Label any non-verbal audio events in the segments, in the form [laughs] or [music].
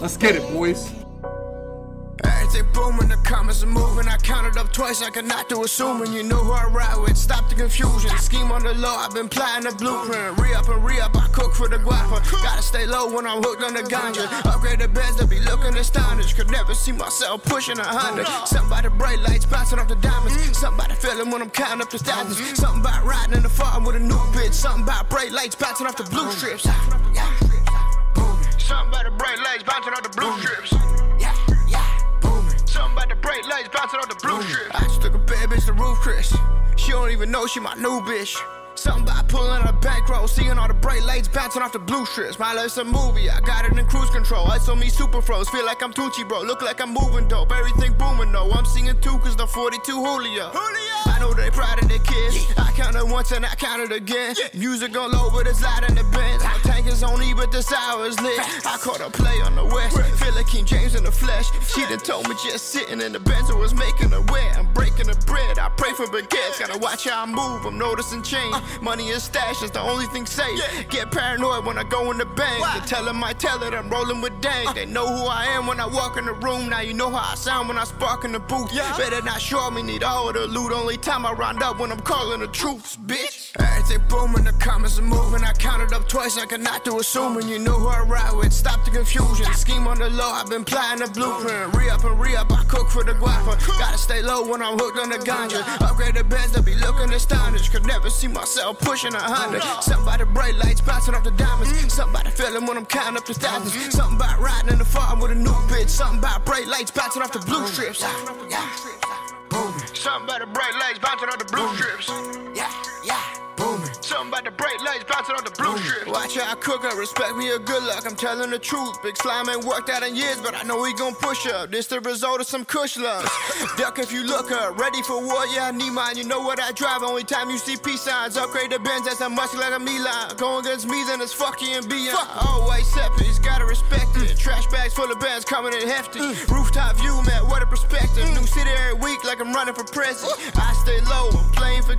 Let's get it, boys. Booming, the comments are moving. I counted up twice, I cannot do assuming. You know who I ride with, stop the confusion. Scheme on the low, I've been plotting the blueprint. Re up and re up, I cook for the guapa. Gotta stay low when I'm hooked on the ganja. Upgrade the beds to be looking astonished. Could never see myself pushing a hundred. Something about the bright lights bouncing off the diamonds. Something about the feeling when I'm counting up the thousands. Something about riding in the farm with a new bitch. Something about bright lights bouncing off the blue strips. Something about the bright lights bouncing off the blue strips. Yeah, yeah, booming. Something about the bright lights bouncing off the blue strips. I just took a bad bitch to roof Chris. She don't even know she my new bitch. Something about pulling on a bankroll, seeing all the bright lights bouncing off the blue strips. My life's a movie, I got it in cruise control. I saw me super froze, feel like I'm Tunechi, bro. Look like I'm moving dope, everything booming, though. I'm singing too, cause the 42 Julio. I know they proud of their kids. I counted once and I counted again. Music on low, but it's loud in the bend. My tank is on E, but this hour is lit. I caught a play on the west. King James in the flesh. She done told me just sitting in the Benz I was making a wet. I'm breaking the bread. I pray for baguettes. Gotta watch how I move. I'm noticing change. Money and stash is the only thing safe. Get paranoid when I go in the bank. They tell them I tell it. I'm rolling with dang. Uh. They know who I am when I walk in the room. Now you know how I sound when I spark in the booth. Better not show me need all the loot. Only time I round up when I'm calling the troops, bitch. Everything booming, the comments are moving. I counted up twice, I cannot do assuming. You know who I ride with, stop the confusion. Scheme on the low, I've been plotting the blueprint. Re up and re up, I cook for the guapa. Gotta stay low when I'm hooked on the ganja. Upgrade the beds to be looking astonished. Could never see myself pushing a hundred. The bright lights bouncing off the diamonds. The feeling when I'm counting up the thousands. Something about riding in the farm with a new bitch. Something about bright lights bouncing off the blue strips. Ah, yeah. Something about the bright lights bouncing off the blue strips. Yeah, yeah, booming. Something about the bright lights bouncing on the blue mm. strips. Watch how I cook her, respect me or good luck. I'm telling the truth. Big slime ain't worked out in years, but I know he gon' push up. This the result of some kush love. [laughs] Duck if you look up. Ready for war, yeah, I need mine. You know what I drive. Only time you see peace signs. Upgrade the Benz, that's a muscle like a Milan. Go against me, then it's fuck you and beyond. Always seppies, gotta respect it. Mm. Trash bags full of bands coming in hefty. Mm. Rooftop view, man, what a perspective. New city every week, like I'm running for president. I stay low, I'm playing for.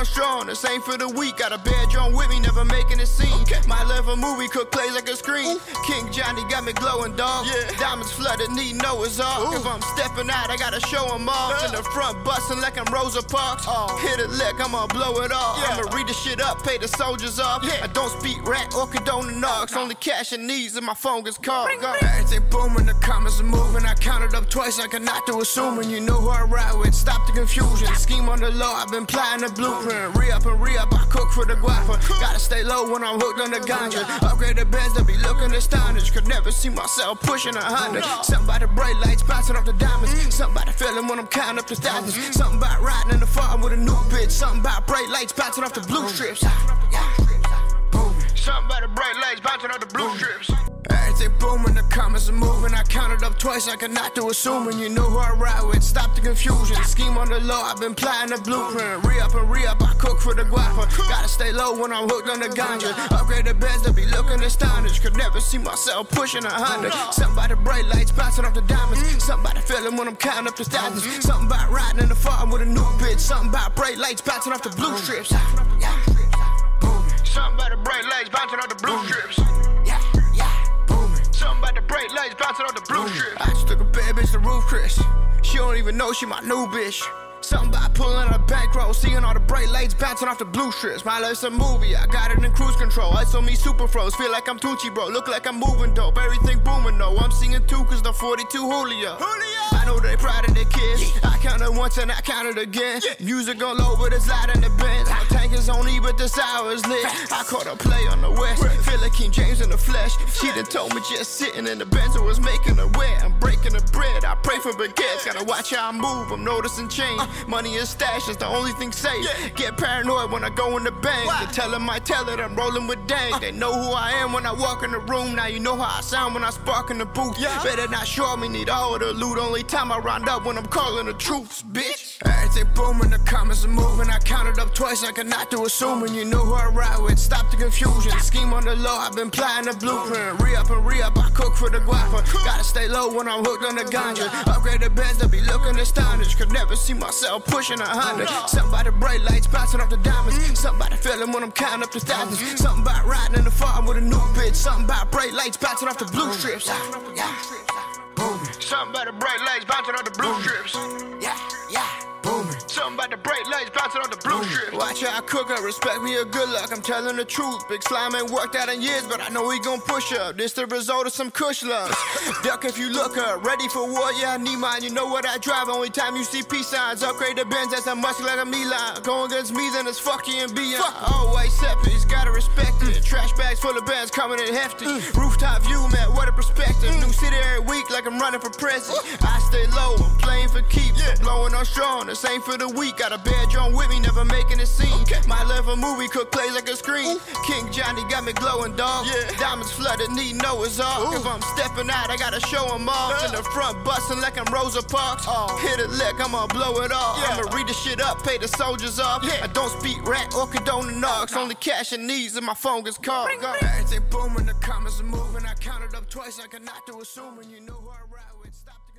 I'm strong, the same for the week. Got a bad drum with me, never making a scene. My love a movie, cook plays like a screen. King Johnny got me glowing, dog. Diamonds flooded, need Noah's Ark. If I'm stepping out, I gotta show 'em off. In the front, busting like I'm Rosa Parks. Hit a lick, I'ma blow it off. Yeah. I'ma read the shit up, pay the soldiers off. I don't speak rat or condone the knocks. Only cash and needs, and my phone gets called. Go. Everything booming, the comments are moving. I counted up twice, I cannot do assuming. You know who I ride with, stop the confusion. Scheme on the low, I've been plotting the blueprint. Re up and re up, I cook for the guapa. Gotta stay low when I'm hooked on the ganja. Upgrade the beds to be looking astonished. Could never see myself pushing a hundred. Something about the bright lights bouncing off the diamonds. Something about the feeling when I'm counting up the thousands. Something about riding in the farm with a new bitch. Something about bright lights bouncing off the blue strips. Something about the bright lights bouncing off the blue strips. Everything booming, the comments are moving. I counted up twice, I cannot do assuming. You know who I ride with, stop the confusion. Scheme on the low, I've been plotting the blueprint. Re up and re up, I cook for the guapa. Gotta stay low when I'm hooked on the ganja. Upgrade the beds to be looking astonished. Could never see myself pushing a hundred. Something about the bright lights bouncing off the diamonds. Something about the feeling when I'm counting up the thousands. Something about riding in the farm with a new bitch. Something about bright lights bouncing off the blue strips. Something about the bright lights bouncing off the blue strips. Bright lights bouncing off the blue strips. I just took a bad bitch to roof Chris. She don't even know she my new bitch. Something about pulling on a bankroll, seeing all the bright lights bouncing off the blue strips. My life's a movie, I got it in cruise control. I saw me super froze, feel like I'm Tunechi, bro. Look like I'm moving dope, everything booming, though. I'm singing too, cause the 42 Julio. I know they proud of their kids. I counted once and I counted again. Music on low, but it's loud in the Benz. My tank is on E, but this hour is lit. I caught a play on the west. Feel like King James in the flesh. She done told me just sitting in the Benz I was making a wet. I'm breaking the bread. I pray for baguettes. Gotta watch how I move. I'm noticing change. Money and stash is the only thing safe. Get paranoid when I go in the bank. They tell them I tell it. I'm rolling with dang. They know who I am when I walk in the room. Now you know how I sound when I spark in the booth. Better not show me need all of the loot. Only time time I round up when I'm calling the troops, bitch. Everything booming, the comments are moving. I counted up twice, I cannot do assuming. You know who I ride with, stop the confusion. Scheme on the low, I've been plying the blueprint. Re up and re up, I cook for the guapa. Gotta stay low when I'm hooked on the ganja. Upgrade the beds, they'll be looking astonished. Could never see myself pushing a hundred. Somebody bright lights bouncing off the diamonds. Somebody feeling when I'm counting up the thousands. Something about riding in the farm with a new bitch. Something about bright lights bouncing off the blue strips. Ah, yeah. Something about the bright lights bouncing off the blue strips. Yeah. Something about the bright lights bouncing on the blue mm. strips. Watch how I cook up, respect me or good luck. I'm telling the truth. Big slime ain't worked out in years, but I know he gon' push up. This the result of some kush love. [laughs] Duck if you look up. Ready for war, yeah, I need mine. You know what I drive. Only time you see peace signs. Upgrade the Benz, that's a muscle like a Milan. Go against me, then it's fucking and beyond. Always seppies, gotta respect it. Trash bags full of bands coming in hefty. Mm. Rooftop view, like I'm running for president. I stay low, I'm playing for keeps. Blowing on strong, this ain't for the weak. Got a bad drum with me, never making a scene. My love for movie, cook plays like a screen. King Johnny got me glowing, dog. Diamonds flooded, need Noah's Ark. If I'm stepping out, I gotta show show 'em off. In the front, busting like I'm Rosa Parks. Oh. Hit a lick, I'ma blow it off. I'ma read the shit up, pay the soldiers off. I don't speak rat or condone the knocks. Only cash and needs, and my phone gets called. Everything booming, the comments are moving. I counted up twice, I cannot do assuming. You know who I ride with. Stop.